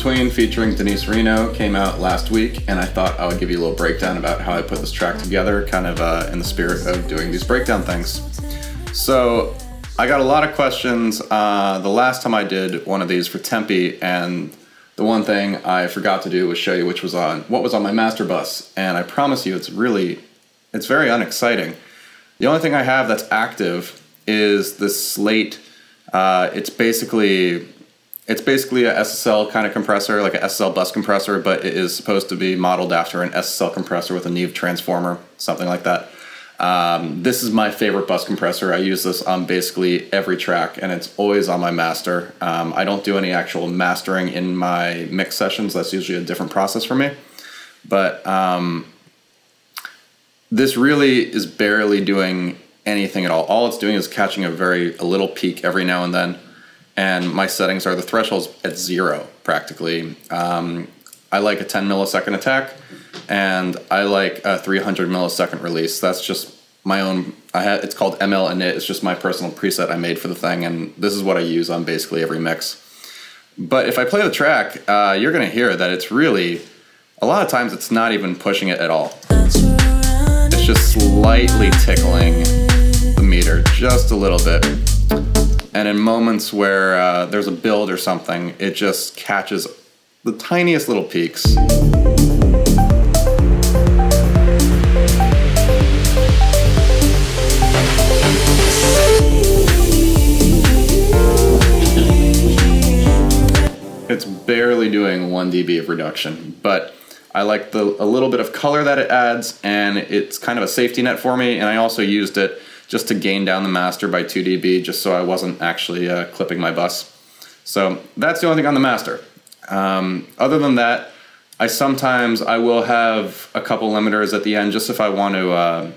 Between featuring Deniz Reno came out last week, and I thought I would give you a little breakdown about how I put this track together, kind of uh, in the spirit of doing these breakdown things. So, I got a lot of questions uh, the last time I did one of these for Tempe, and the one thing I forgot to do was show you which was on what was on my master bus, and I promise you, it's really, it's very unexciting. The only thing I have that's active is this slate. Uh, it's basically it's basically a SSL kind of compressor, like a SSL bus compressor, but it is supposed to be modeled after an SSL compressor with a Neve transformer, something like that. Um, this is my favorite bus compressor. I use this on basically every track, and it's always on my master. Um, I don't do any actual mastering in my mix sessions. That's usually a different process for me. But um, this really is barely doing anything at all. All it's doing is catching a very a little peak every now and then and my settings are the thresholds at zero practically. Um, I like a 10 millisecond attack, and I like a 300 millisecond release. That's just my own. I it's called ML init. It's just my personal preset I made for the thing, and this is what I use on basically every mix. But if I play the track, uh, you're gonna hear that it's really a lot of times it's not even pushing it at all. It's just slightly tickling the meter just a little bit and in moments where uh, there's a build or something, it just catches the tiniest little peaks. It's barely doing 1 dB of reduction, but I like the a little bit of color that it adds, and it's kind of a safety net for me, and I also used it just to gain down the master by 2 dB just so I wasn't actually uh, clipping my bus. So that's the only thing on the master. Um, other than that, I sometimes I will have a couple limiters at the end just if I want to uh,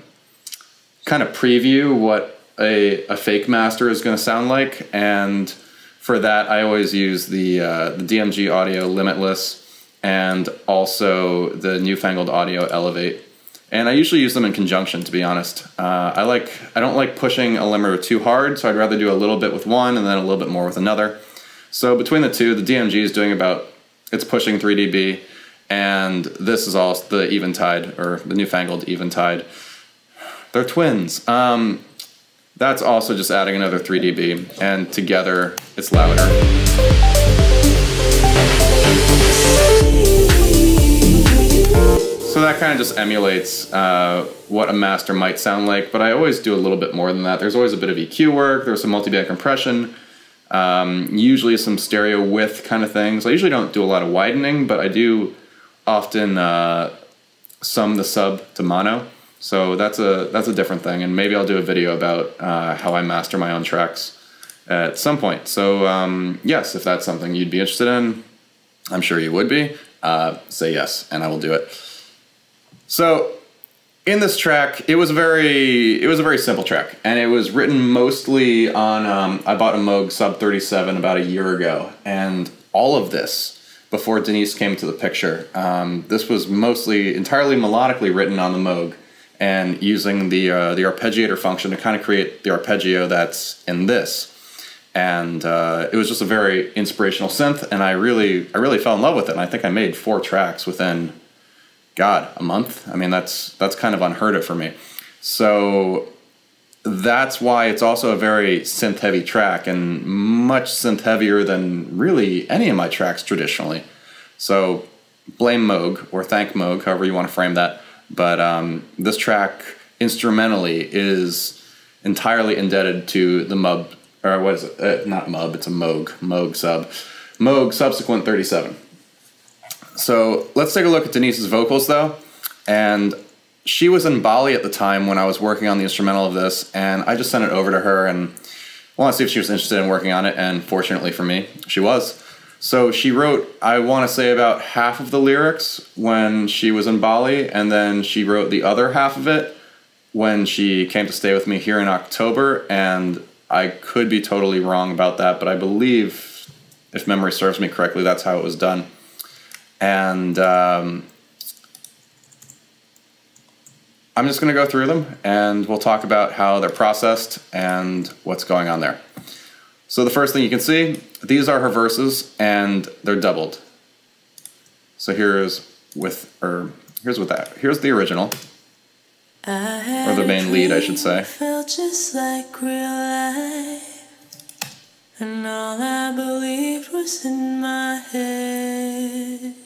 kind of preview what a, a fake master is going to sound like. And for that, I always use the, uh, the DMG Audio Limitless and also the Newfangled Audio Elevate and I usually use them in conjunction. To be honest, uh, I like I don't like pushing a limiter too hard, so I'd rather do a little bit with one and then a little bit more with another. So between the two, the DMG is doing about it's pushing 3 dB, and this is all the Eventide or the newfangled Eventide. They're twins. Um, that's also just adding another 3 dB, and together it's louder. So that kind of just emulates uh, what a master might sound like, but I always do a little bit more than that. There's always a bit of EQ work, there's some multiband compression, um, usually some stereo width kind of things. I usually don't do a lot of widening, but I do often uh, sum the sub to mono. So that's a that's a different thing, and maybe I'll do a video about uh, how I master my own tracks at some point. So um, yes, if that's something you'd be interested in, I'm sure you would be. Uh, say yes, and I will do it. So in this track, it was very it was a very simple track, and it was written mostly on. Um, I bought a Moog Sub 37 about a year ago, and all of this before Deniz came to the picture. Um, this was mostly entirely melodically written on the Moog, and using the uh, the arpeggiator function to kind of create the arpeggio that's in this. And uh, it was just a very inspirational synth, and I really I really fell in love with it. And I think I made four tracks within God, a month. I mean, that's that's kind of unheard of for me. So that's why it's also a very synth heavy track and much synth heavier than really any of my tracks traditionally. So blame Moog or thank Moog, however you want to frame that. But um, this track instrumentally is entirely indebted to the Mub, or what is it? Uh, not Mub, it's a Moog, Moog sub. Moog Subsequent 37. So let's take a look at Deniz's vocals though. And she was in Bali at the time when I was working on the instrumental of this, and I just sent it over to her and want to see if she was interested in working on it. And fortunately for me, she was. So she wrote, I want to say, about half of the lyrics when she was in Bali, and then she wrote the other half of it when she came to stay with me here in October. And I could be totally wrong about that, but I believe, if memory serves me correctly, that's how it was done and um, I'm just going to go through them and we'll talk about how they're processed and what's going on there. So the first thing you can see, these are her verses and they're doubled. So here's with, or here's with that. Here's the original. or the main lead, I should say. Felt just like real life, and all I believed was in my head.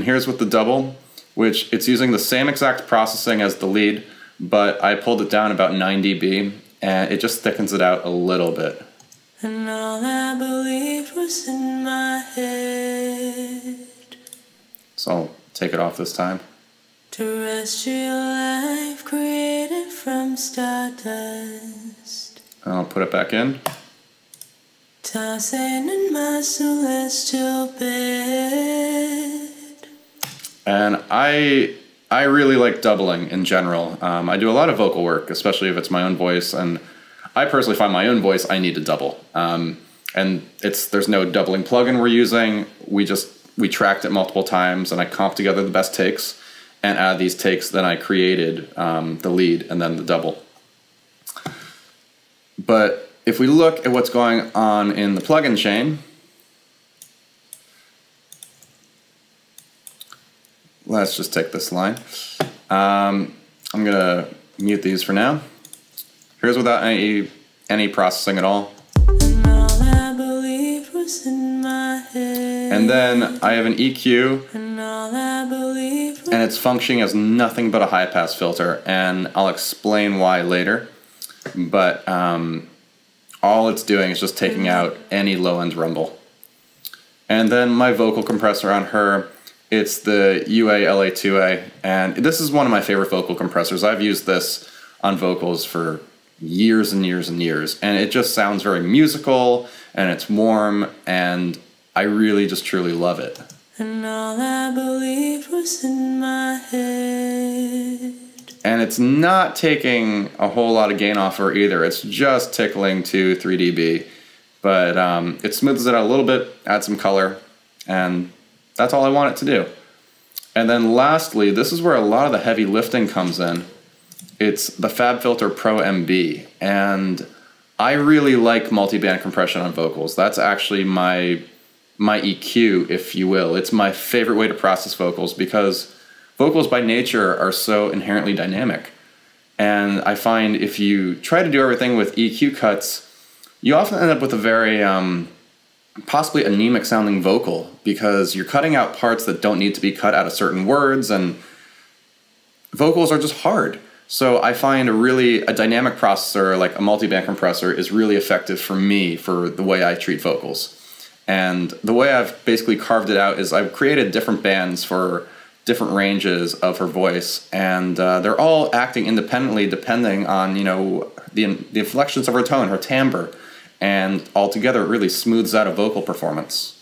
And here's with the double, which it's using the same exact processing as the lead, but I pulled it down about 9 dB, and it just thickens it out a little bit. And all I believed was in my head. So I'll take it off this time. Terrestrial life created from stardust. And I'll put it back in. Tossing in my celestial bed. And I I really like doubling in general. Um, I do a lot of vocal work, especially if it's my own voice, and I personally find my own voice I need to double. Um, and it's there's no doubling plugin we're using. We just we tracked it multiple times, and I comped together the best takes and add these takes. Then I created um, the lead and then the double. But if we look at what's going on in the plugin chain, let's just take this line. Um, I'm gonna mute these for now. Here's without any any processing at all. And then I have an EQ And and it's functioning as nothing but a high pass filter and I'll explain why later. But um, all it's doing is just taking out any low end rumble. And then my vocal compressor on her, it's the UA LA2A, and this is one of my favorite vocal compressors. I've used this on vocals for years and years and years, and it just sounds very musical and it's warm, and I really just truly love it. And all I believed was in my head. And it's not taking a whole lot of gain off her either. It's just tickling to 3 dB. But um, it smooths it out a little bit, adds some color, and that's all I want it to do. And then lastly, this is where a lot of the heavy lifting comes in. It's the FabFilter Pro MB. And I really like multi-band compression on vocals. That's actually my my EQ, if you will. It's my favorite way to process vocals because vocals by nature are so inherently dynamic. And I find if you try to do everything with EQ cuts, you often end up with a very um, possibly anemic sounding vocal because you're cutting out parts that don't need to be cut out of certain words and vocals are just hard. So I find a really a dynamic processor like a multi-band compressor is really effective for me for the way I treat vocals. And the way I've basically carved it out is I've created different bands for different ranges of her voice, and uh, they're all acting independently depending on you know the the inflections of her tone, her timbre, and altogether it really smooths out a vocal performance.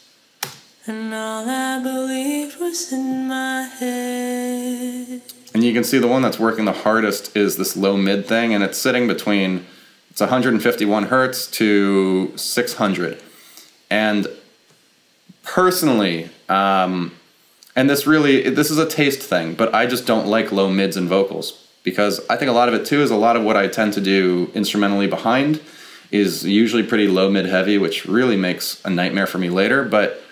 And all I believed was in my head. And you can see the one that's working the hardest is this low mid thing, and it's sitting between it's 151 hertz to 600. And personally, um, and this really this is a taste thing, but I just don't like low mids in vocals because I think a lot of it too is a lot of what I tend to do instrumentally behind is usually pretty low mid heavy, which really makes a nightmare for me later. But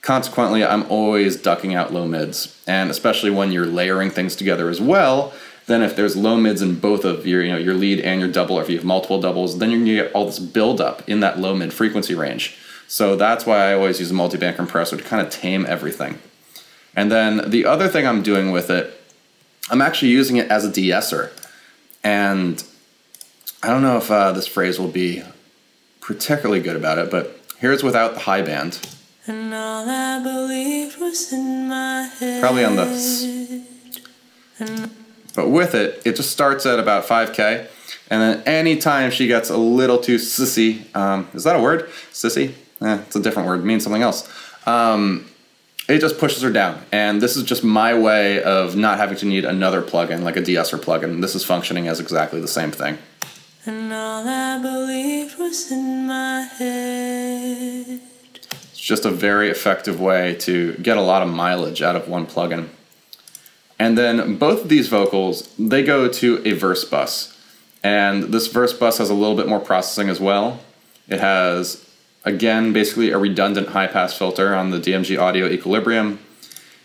consequently, I'm always ducking out low mids, and especially when you're layering things together as well. Then if there's low mids in both of your you know your lead and your double, or if you have multiple doubles, then you're gonna get all this buildup in that low mid frequency range. So that's why I always use a multi-band compressor to kind of tame everything. And then the other thing I'm doing with it, I'm actually using it as a de-esser. And I don't know if uh, this phrase will be particularly good about it, but here's without the high band. And all I believed was in my head. Probably on this. But with it, it just starts at about 5k. And then anytime she gets a little too sissy, um, is that a word? Sissy? Eh, it's a different word, it means something else. Um, it just pushes her down. And this is just my way of not having to need another plugin, like a de-esser plugin. This is functioning as exactly the same thing. And all I believed was in my head. It's just a very effective way to get a lot of mileage out of one plugin. And then both of these vocals, they go to a verse bus. And this verse bus has a little bit more processing as well. It has, again, basically a redundant high pass filter on the DMG Audio Equilibrium.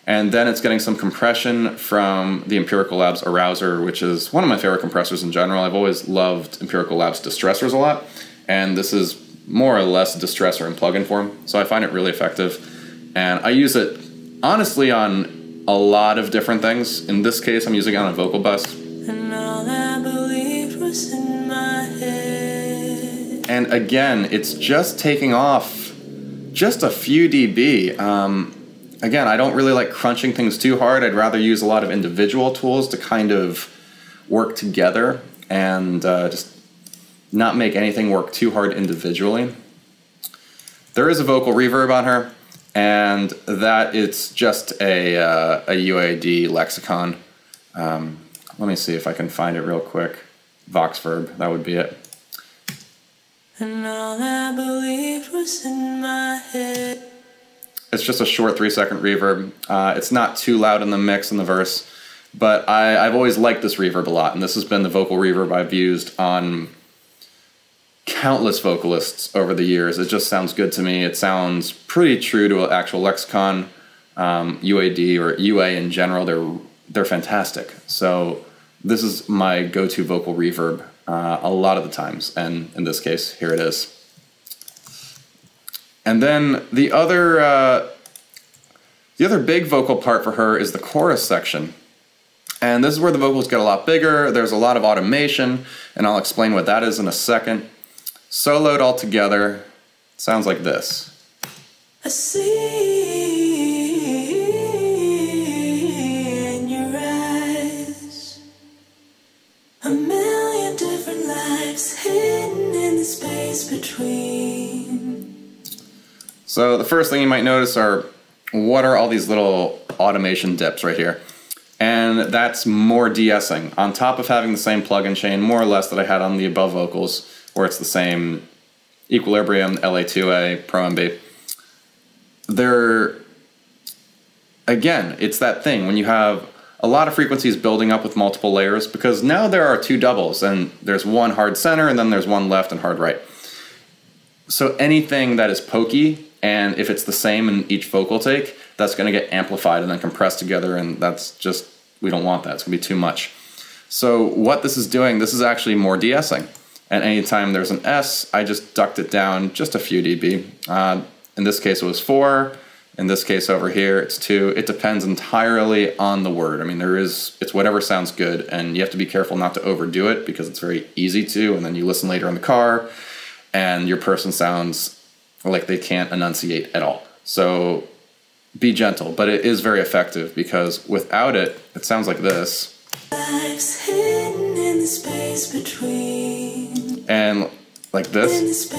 And then it's getting some compression from the Empirical Labs Arousor, which is one of my favorite compressors in general. I've always loved Empirical Labs distressors a lot, and this is more or less a distressor in plugin form, so I find it really effective. And I use it honestly on a lot of different things. In this case, I'm using it on a vocal bus. And all I believed was in my head. And again, it's just taking off just a few dB. Um, again, I don't really like crunching things too hard. I'd rather use a lot of individual tools to kind of work together and uh, just not make anything work too hard individually. There is a vocal reverb on her, and that it's just a, uh, a UAD lexicon. Um, let me see if I can find it real quick. Voxverb, that would be it. And all I believed was in my head. It's just a short three second reverb. Uh, it's not too loud in the mix in the verse, but I, I've always liked this reverb a lot, and this has been the vocal reverb I've used on countless vocalists over the years. It just sounds good to me. It sounds pretty true to actual lexicon, um, UAD or UA in general. They're they're fantastic. So this is my go-to vocal reverb uh, a lot of the times, and in this case, here it is. And then the other uh, the other big vocal part for her is the chorus section. And this is where the vocals get a lot bigger. There's a lot of automation, and I'll explain what that is in a second. Soloed all together, sounds like this. I see in your eyes a million different lives hidden in the space between. So the first thing you might notice are what are all these little automation dips right here? And that's more de-essing. On top of having the same plugin chain, more or less that I had on the above vocals, where it's the same Equilibrium, LA2A, Pro MB. They're, again, it's that thing when you have a lot of frequencies building up with multiple layers, because now there are two doubles, and there's one hard center, and then there's one left and hard right. So anything that is pokey, and if it's the same in each vocal take, that's going to get amplified and then compressed together, and that's just, we don't want that. It's going to be too much. So what this is doing, this is actually more de-essing. And anytime there's an S, I just ducked it down just a few dB. Uh, in this case, it was four. In this case over here, it's two. It depends entirely on the word. I mean, there is, it's whatever sounds good, and you have to be careful not to overdo it because it's very easy to, and then you listen later in the car, and your person sounds like they can't enunciate at all. So be gentle, but it is very effective because without it, it sounds like this. Lives hidden in the space between. And like this,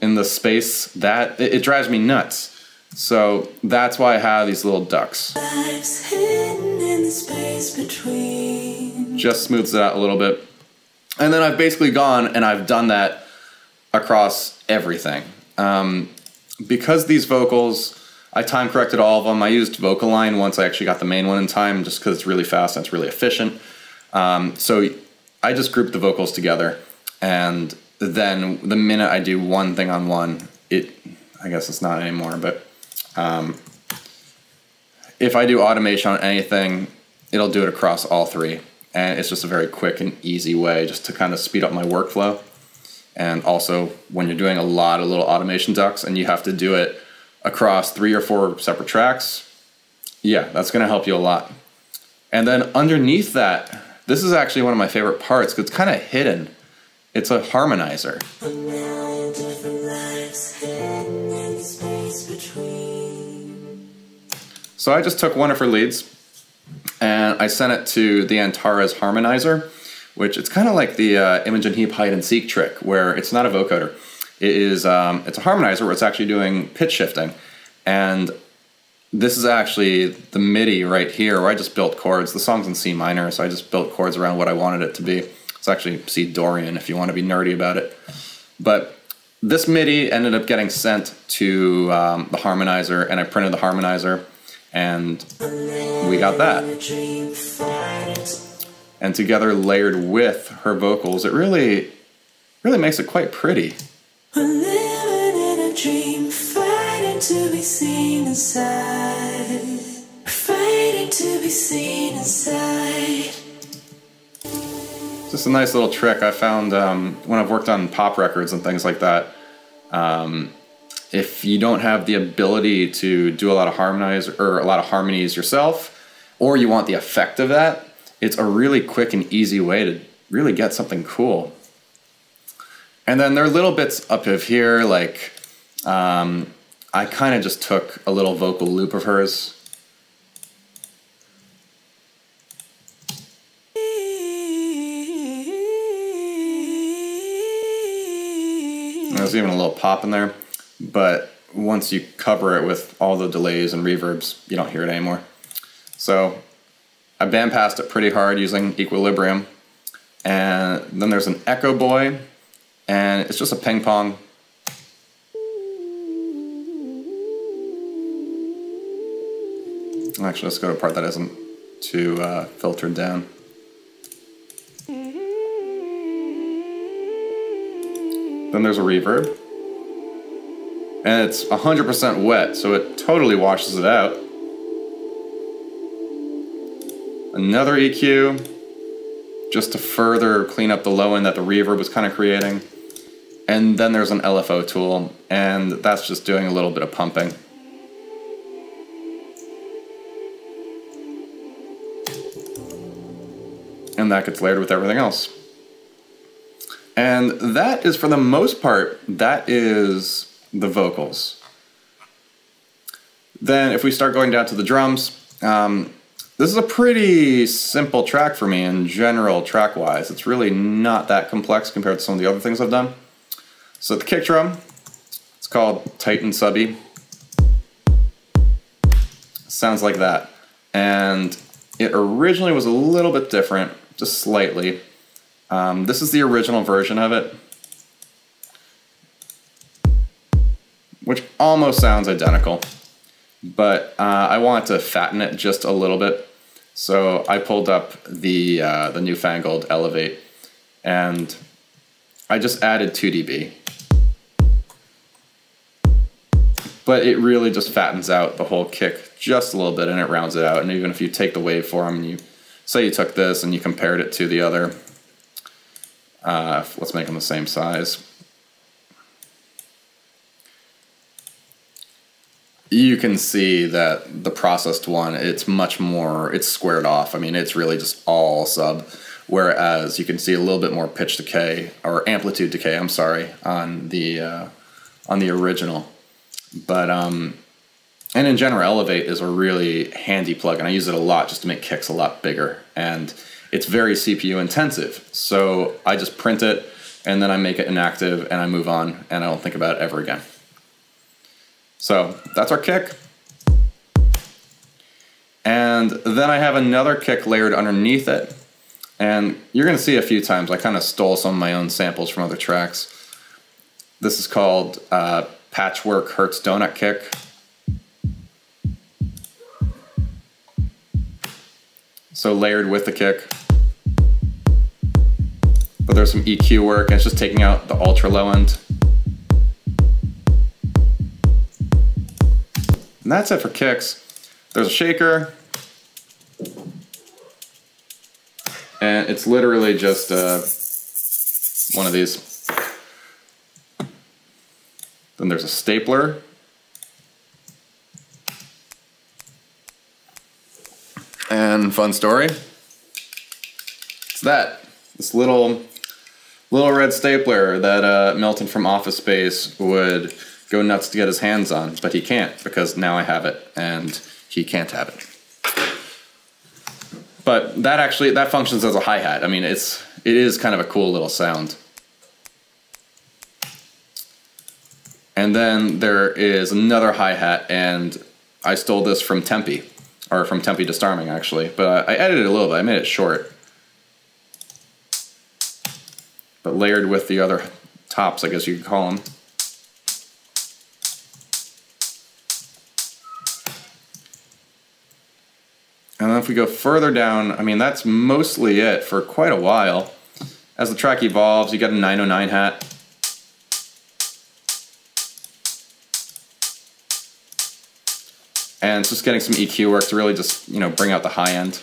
in the space, that, it, it drives me nuts. So that's why I have these little ducks. Lives hidden in the space between. Just smooths it out a little bit. And then I've basically gone and I've done that across everything. Um, because these vocals, I time corrected all of them. I used VocAlign once I actually got the main one in time just because it's really fast and it's really efficient. Um, so I just grouped the vocals together. And then the minute I do one thing on one, it, I guess it's not anymore, but um, if I do automation on anything, it'll do it across all three. And it's just a very quick and easy way just to kind of speed up my workflow. And also, when you're doing a lot of little automation ducks and you have to do it across three or four separate tracks, yeah, that's to help you a lot. And then underneath that, this is actually one of my favorite parts because it's kind of hidden. It's a harmonizer. So I just took one of her leads and I sent it to the Antares harmonizer, which it's kind of like the uh, Imogen Heap hide and seek trick, where it's not a vocoder. It is um, it's a harmonizer where it's actually doing pitch shifting, and this is actually the MIDI right here where I just built chords. The song's in C minor, so I just built chords around what I wanted it to be. It's actually C Dorian if you want to be nerdy about it. But this MIDI ended up getting sent to um, the harmonizer, and I printed the harmonizer, and we got that. A dream fight. And together, layered with her vocals, it really, really makes it quite pretty. We're living in a dream, fighting to be seen inside. to be seen inside. Just a nice little trick I found um, when I've worked on pop records and things like that. Um, if you don't have the ability to do a lot of harmonize or a lot of harmonies yourself, or you want the effect of that, it's a really quick and easy way to really get something cool. And then there are little bits up of here, like um, I kind of just took a little vocal loop of hers. There's even a little pop in there, but once you cover it with all the delays and reverbs, you don't hear it anymore. So I bandpassed it pretty hard using Equilibrium. And then there's an Echo Boy, and it's just a ping pong. Actually, let's go to a part that isn't too uh, filtered down. Then there's a reverb. And it's 100% wet, so it totally washes it out. Another EQ, just to further clean up the low end that the reverb was kind of creating. And then there's an LFO tool, and that's just doing a little bit of pumping. And that gets layered with everything else. And that is, for the most part, that is the vocals. Then if we start going down to the drums, um, this is a pretty simple track for me in general track-wise. It's really not that complex compared to some of the other things I've done. So the kick drum, it's called Titan Subby. Sounds like that. And it originally was a little bit different, just slightly. Um, this is the original version of it, which almost sounds identical, but uh, I want to fatten it just a little bit. So I pulled up the uh, the newfangled Elevate, and I just added 2 dB. But it really just fattens out the whole kick just a little bit and it rounds it out. And even if you take the waveform and you say you took this and you compared it to the other uh, let's make them the same size. You can see that the processed one, it's much more, it's squared off. I mean, it's really just all sub. Whereas you can see a little bit more pitch decay or amplitude decay. I'm sorry on the uh, on the original, but um, and in general, Elevate is a really handy plugin. I use it a lot just to make kicks a lot bigger and it's very CPU intensive. So I just print it and then I make it inactive and I move on and I don't think about it ever again. So that's our kick. And then I have another kick layered underneath it. And you're gonna see a few times, I kind of stole some of my own samples from other tracks. This is called uh, Patchwork Hertz Donut Kick. So layered with the kick. But there's some EQ work and it's just taking out the ultra low end. And that's it for kicks. There's a shaker. And it's literally just uh, one of these. Then there's a stapler And fun story. It's that. This little little red stapler that uh, Milton from Office Space would go nuts to get his hands on, but he can't because now I have it and he can't have it. But that actually that functions as a hi-hat. I mean, it's it is kind of a cool little sound. And then there is another hi-hat and I stole this from Tempe or from Tempe Disarming actually, but I edited it a little bit. I made it short, but layered with the other tops, I guess you could call them. If we go further down, I mean, that's mostly it for quite a while. As the track evolves, you get a 909 hat. And just getting some EQ work to really just, you know, bring out the high end.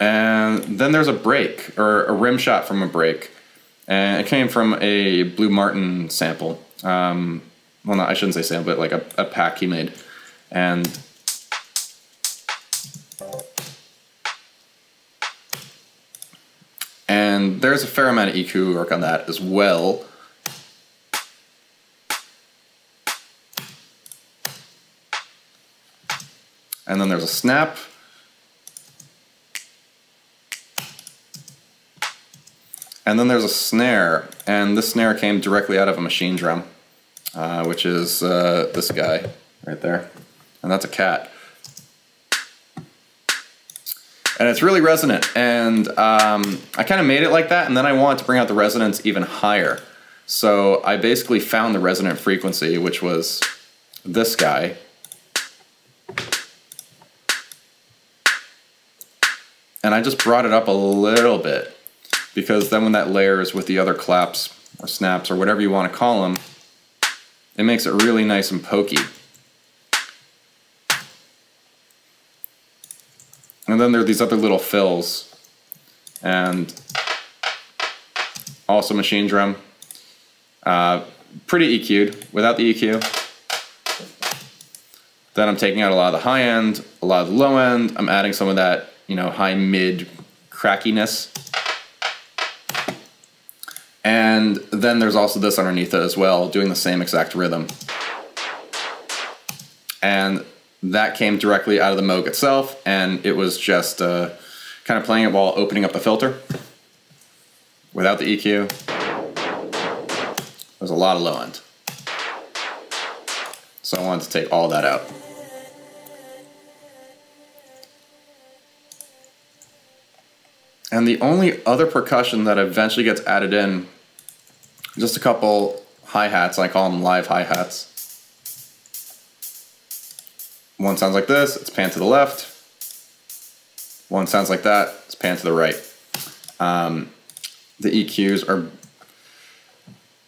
And then there's a break, or a rim shot from a break. And it came from a Blue Martin sample. Um, well, not, I shouldn't say sample, but like a, a pack he made. And and there's a fair amount of EQ work on that as well. And then there's a snap. And then there's a snare, and this snare came directly out of a machine drum, uh, which is uh, this guy right there. And that's a cat. And it's really resonant, and um, I kind of made it like that, and then I wanted to bring out the resonance even higher. So I basically found the resonant frequency, which was this guy, and I just brought it up a little bit because then when that layers with the other claps or snaps or whatever you want to call them, it makes it really nice and pokey. And then there are these other little fills and also machine drum. Uh, pretty EQ'd without the EQ. Then I'm taking out a lot of the high end, a lot of the low end. I'm adding some of that, you know, high mid crackiness. Then there's also this underneath it as well, doing the same exact rhythm. And that came directly out of the Moog itself, and it was just uh, kind of playing it while opening up the filter without the EQ. There's a lot of low end. So I wanted to take all that out. And the only other percussion that eventually gets added in, just a couple hi-hats, I call them live hi-hats. One sounds like this, it's pan to the left. One sounds like that, it's pan to the right. Um, the EQs are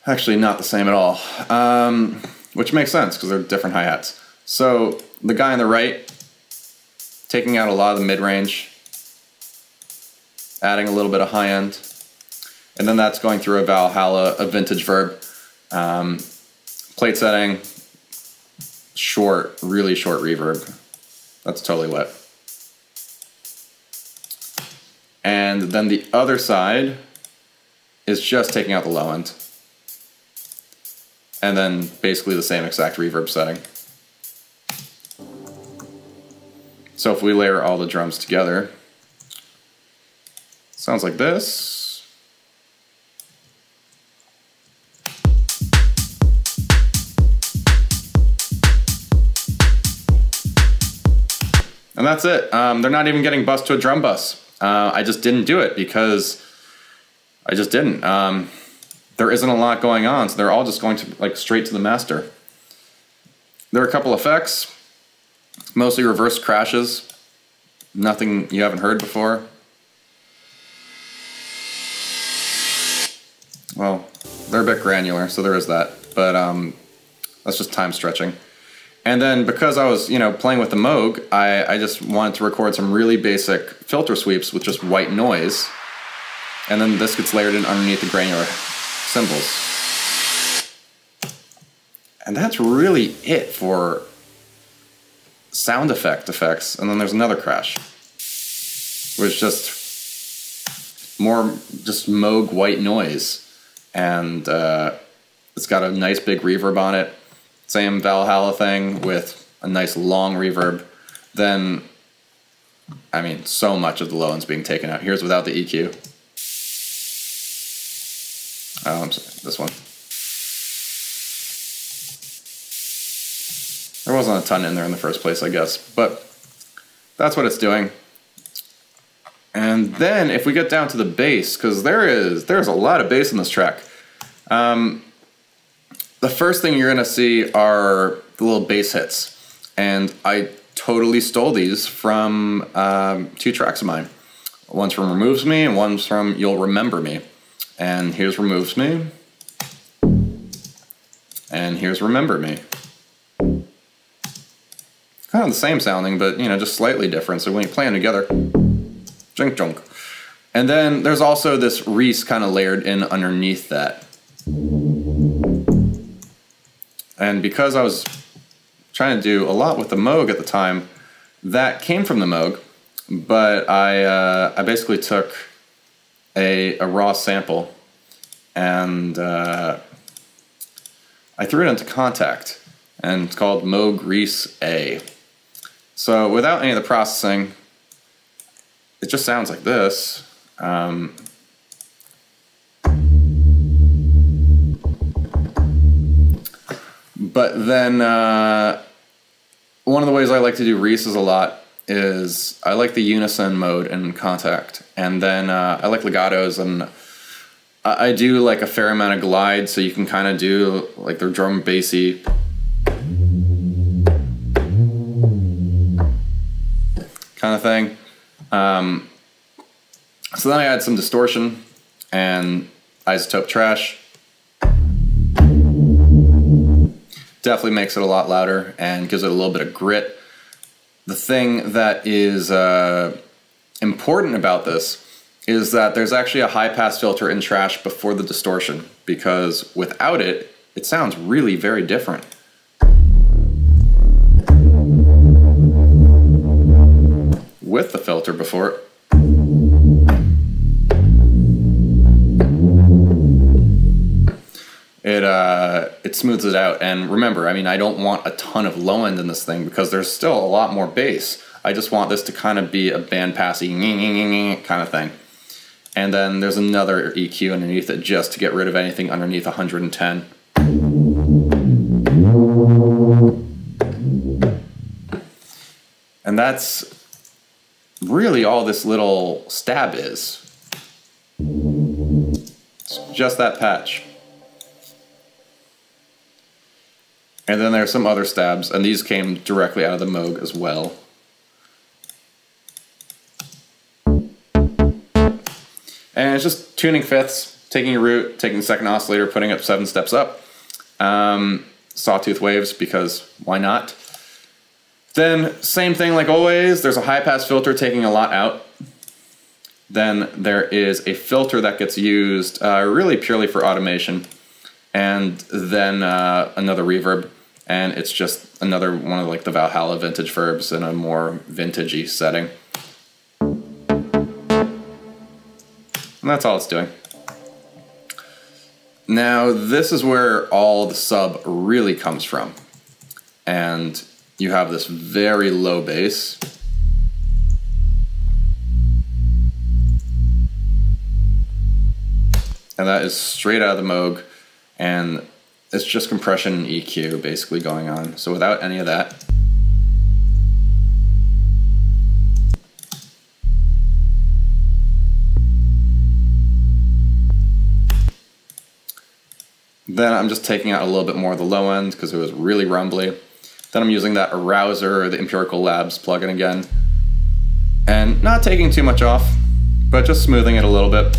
actually not the same at all, um, which makes sense because they're different hi-hats. So the guy on the right, taking out a lot of the mid-range, adding a little bit of high end. And then that's going through a Valhalla, a vintage verb. Um, plate setting, short, really short reverb. That's totally wet. And then the other side is just taking out the low end. And then basically the same exact reverb setting. So if we layer all the drums together, Sounds like this. That's it. Um, they're not even getting bus to a drum bus. Uh, I just didn't do it because I just didn't. Um, there isn't a lot going on, so they're all just going to like straight to the master. There are a couple effects, mostly reverse crashes, nothing you haven't heard before. Well, they're a bit granular, so there is that. But um, that's just time stretching. And then because I was, you know, playing with the Moog, I, I just wanted to record some really basic filter sweeps with just white noise. And then this gets layered in underneath the granular cymbals. And that's really it for sound effect effects. And then there's another crash, which just more just Moog white noise and uh, it's got a nice big reverb on it. Same Valhalla thing with a nice long reverb. Then, I mean, so much of the low end's being taken out. Here's without the EQ. Oh, I'm sorry, this one. There wasn't a ton in there in the first place, I guess, but that's what it's doing. And then if we get down to the bass, because there is there's a lot of bass in this track. Um, the first thing you're gonna see are the little bass hits, and I totally stole these from um, two tracks of mine. One's from Removes Me, and one's from You'll Remember Me. And here's Removes Me. And here's Remember Me. Kind of the same sounding, but you know, just slightly different. So when you play them together, junk junk. And then there's also this Reese kind of layered in underneath that. And because I was trying to do a lot with the Moog at the time, that came from the Moog, but I, uh, I basically took a, a raw sample and uh, I threw it into Kontakt, and it's called Moog Reese A. So without any of the processing, it just sounds like this. Um, but then uh, one of the ways I like to do Reese's a lot is I like the unison mode in Kontakt, and then uh, I like legatos, and I do like a fair amount of glide, so you can kind of do like the drum bassy. kind of thing. Um, so then I add some distortion and iZotope trash. Definitely makes it a lot louder and gives it a little bit of grit. The thing that is uh, important about this is that there's actually a high pass filter in trash before the distortion because without it, it sounds really very different. With the filter before it, it uh, it smooths it out. And remember, I mean, I don't want a ton of low end in this thing because there's still a lot more bass. I just want this to kind of be a band kind of thing. And then there's another EQ underneath it just to get rid of anything underneath 110. And that's really all this little stab is. It's just that patch. And then there's some other stabs, and these came directly out of the Moog as well. And it's just tuning fifths, taking a root, taking the second oscillator, putting up seven steps up. Um, sawtooth waves, because why not? Then, same thing like always, there's a high pass filter taking a lot out. Then there is a filter that gets used uh, really purely for automation. And then uh, another reverb and it's just another one of like the Valhalla vintage verbs in a more vintagey setting. And that's all it's doing. Now this is where all the sub really comes from. And you have this very low bass. And that is straight out of the Moog. And it's just compression and EQ basically going on. So without any of that, Then I'm just taking out a little bit more of the low end because it was really rumbly. Then I'm using that Arousor, the Empirical Labs plugin again. And not taking too much off, but just smoothing it a little bit.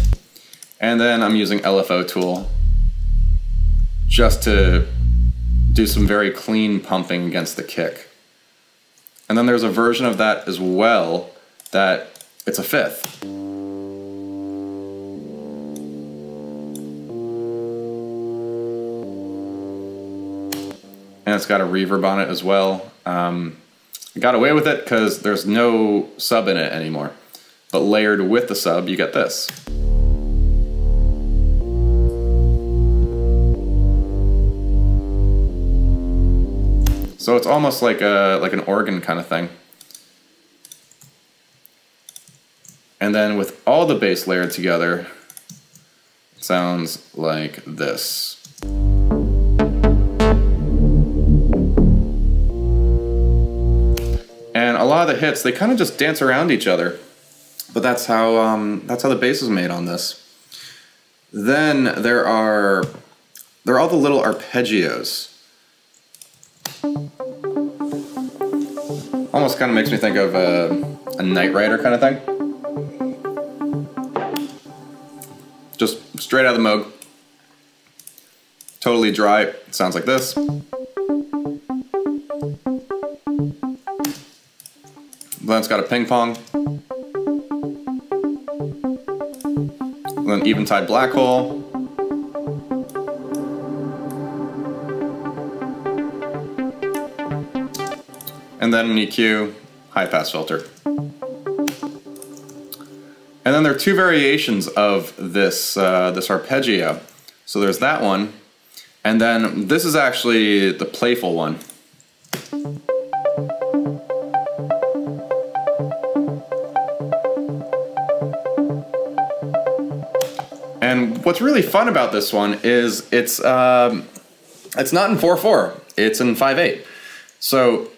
And then I'm using LFO tool just to do some very clean pumping against the kick. And then there's a version of that as well that it's a fifth. And it's got a reverb on it as well. Um, I got away with it because there's no sub in it anymore. But layered with the sub, you get this. So it's almost like a like an organ kind of thing. And then with all the bass layered together, it sounds like this. And a lot of the hits, they kind of just dance around each other. But that's how um, that's how the bass is made on this. Then there are there are all the little arpeggios Almost kind of makes me think of a, a Knight Rider kind of thing. Just straight out of the Moog. totally dry, it sounds like this. Then it's got a ping pong. Then an Eventide Blackhole. And then an EQ high pass filter. And then there are two variations of this uh, this arpeggio. So there's that one, and then this is actually the playful one. And what's really fun about this one is it's um, it's not in 4-4, it's in 5-8. So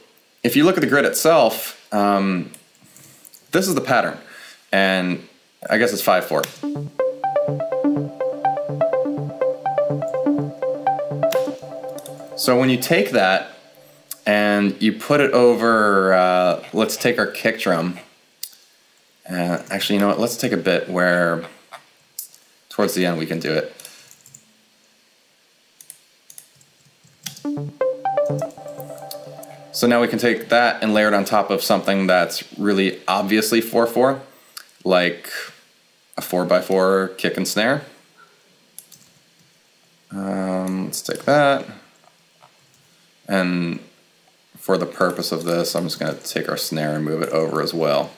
if you look at the grid itself, um, this is the pattern. And I guess it's 5-4. So when you take that and you put it over, uh, let's take our kick drum. Uh, actually, you know what? Let's take a bit where towards the end we can do it. So now we can take that and layer it on top of something that's really obviously 4-4, like a 4x4 kick and snare. Um, let's take that. And for the purpose of this, I'm just going to take our snare and move it over as well.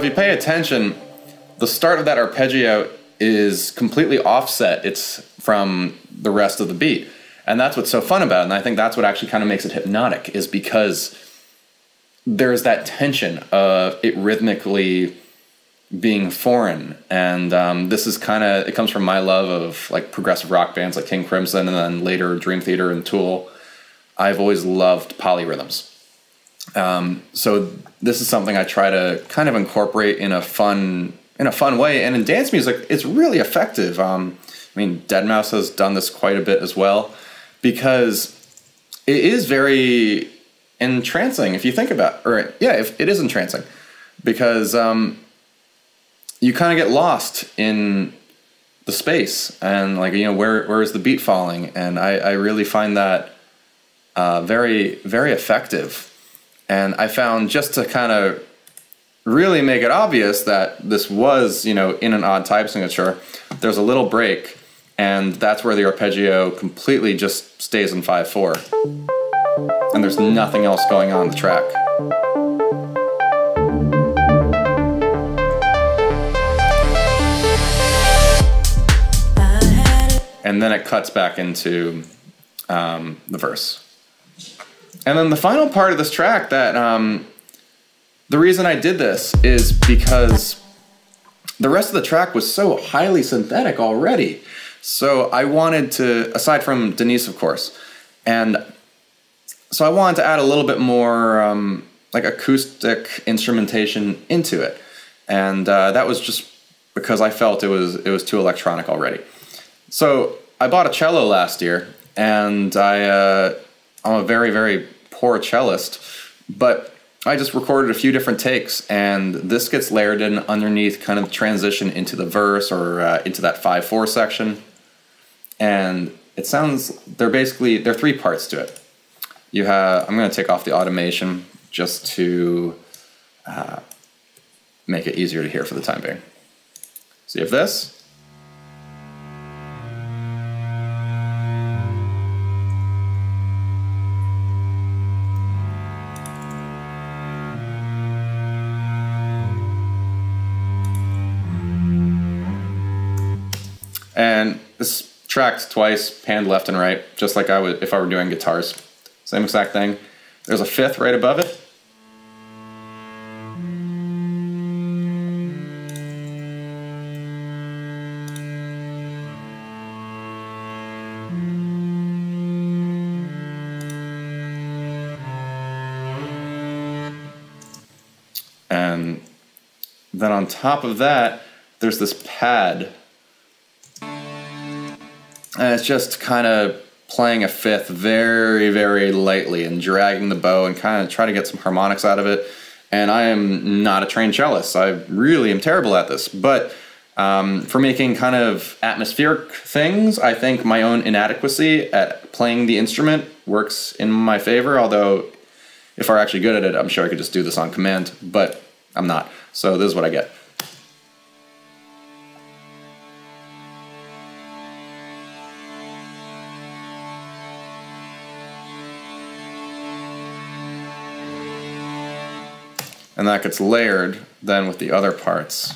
If you pay attention, the start of that arpeggio is completely offset. It's from the rest of the beat. And that's what's so fun about it. And I think that's what actually kind of makes it hypnotic is because there's that tension of it rhythmically being foreign. And um, this is kind of, it comes from my love of like progressive rock bands like King Crimson and then later Dream Theater and Tool. I've always loved polyrhythms. Um, so this is something I try to kind of incorporate in a fun in a fun way. And in dance music, it's really effective. Um, I mean, Deadmau5 has done this quite a bit as well because it is very entrancing if you think about or yeah if it is entrancing because um, you kind of get lost in the space and like you know where where is the beat falling and i, I really find that uh, very very effective and I found just to kind of really make it obvious that this was, you know, in an odd type signature, there's a little break, and that's where the arpeggio completely just stays in 5-4. And there's nothing else going on in the track. And then it cuts back into um, the verse. And then the final part of this track that um, the reason I did this is because the rest of the track was so highly synthetic already. So I wanted to, aside from Deniz, of course, and so I wanted to add a little bit more um, like acoustic instrumentation into it, and uh, that was just because I felt it was it was too electronic already. So I bought a cello last year, and I uh, I'm a very very poor cellist, but I just recorded a few different takes, and this gets layered in underneath kind of transition into the verse or uh, into that 5 4 section. And it sounds, they're basically, there are three parts to it. You have, I'm going to take off the automation just to uh, make it easier to hear for the time being. So you have this. Tracked twice, panned left and right, just like I would if I were doing guitars. Same exact thing. There's a fifth right above it. And then on top of that, there's this pad and it's just kind of playing a fifth very, very lightly and dragging the bow and kind of try to get some harmonics out of it. And I am not a trained cellist. I really am terrible at this. But um, for making kind of atmospheric things, I think my own inadequacy at playing the instrument works in my favor. Although, if I were actually good at it, I'm sure I could just do this on command, but I'm not. So this is what I get. And that gets layered then with the other parts.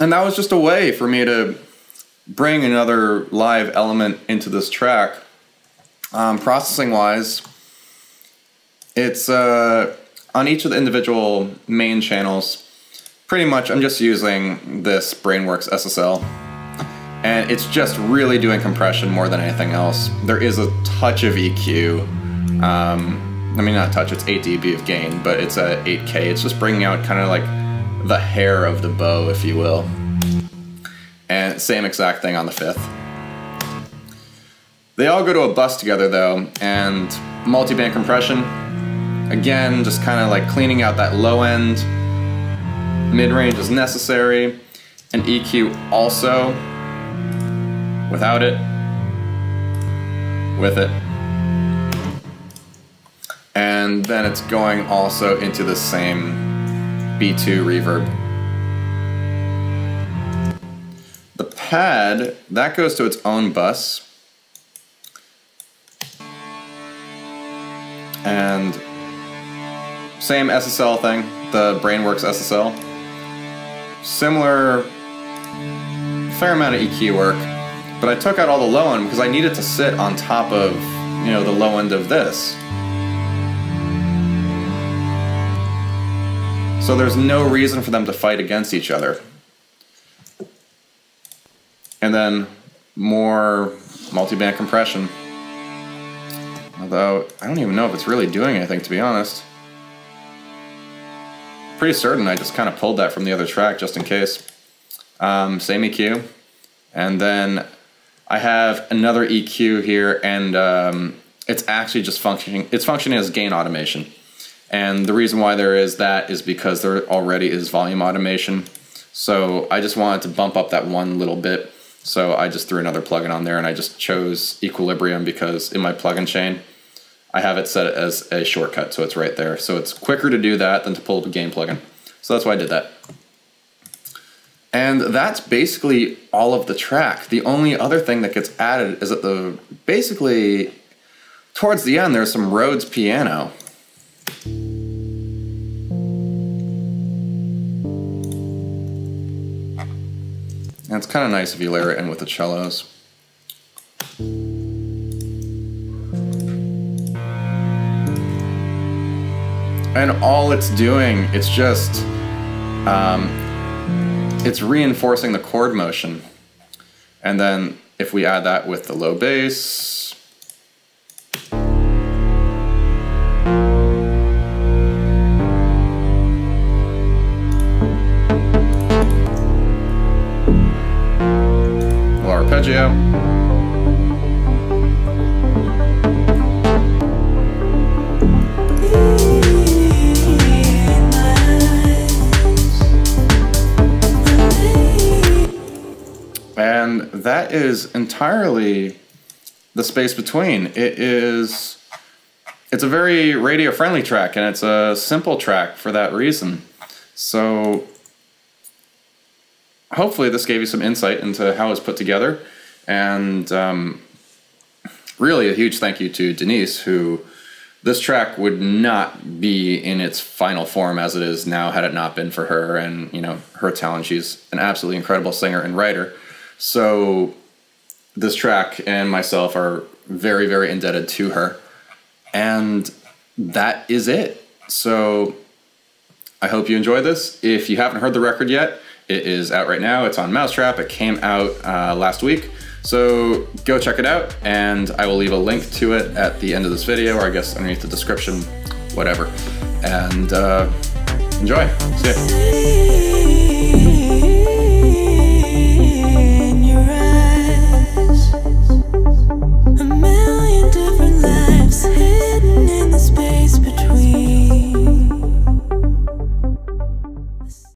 And that was just a way for me to bring another live element into this track. Um, processing wise, it's uh, on each of the individual main channels. Pretty much, I'm just using this Brainworx SSL, and it's just really doing compression more than anything else. There is a touch of EQ. Um, I mean, not touch, it's 8 dB of gain, but it's a 8K. It's just bringing out kind of like the hair of the bow, if you will. And same exact thing on the fifth. They all go to a bus together though, and multi-band compression, again, just kind of like cleaning out that low end. Mid-range is necessary, and EQ also, without it, with it. And then it's going also into the same B2 reverb. The pad, that goes to its own bus. And same SSL thing, the Brainworx SSL. Similar, fair amount of EQ work, but I took out all the low end because I needed to sit on top of, you know, the low end of this. So there's no reason for them to fight against each other. And then more multi-band compression. Although, I don't even know if it's really doing anything, to be honest. Pretty certain I just kind of pulled that from the other track, just in case. Um, same EQ. And then I have another EQ here, and um, it's actually just functioning, it's functioning as gain automation. And the reason why there is that is because there already is volume automation. So I just wanted to bump up that one little bit. So I just threw another plugin on there and I just chose Equilibrium because in my plugin chain, I have it set as a shortcut. So it's right there. So it's quicker to do that than to pull up a game plugin. So that's why I did that. And that's basically all of the track. The only other thing that gets added is that the basically towards the end there's some Rhodes piano. And it's kind of nice if you layer it in with the cellos. And all it's doing, it's just, um, it's reinforcing the chord motion. And then if we add that with the low bass, that is entirely the space between. It is, it's a very radio friendly track and it's a simple track for that reason. So hopefully this gave you some insight into how it's put together. And um, really a huge thank you to Deniz, who this track would not be in its final form as it is now had it not been for her and you know her talent. She's an absolutely incredible singer and writer. So this track and myself are very very indebted to her, and that is it. So I hope you enjoy this. If you haven't heard the record yet It is out right now. It's on mau5trap. It came out uh, last week. So go check it out, and I will leave a link to it at the end of this video, or I guess underneath the description, whatever. And uh, enjoy. See ya.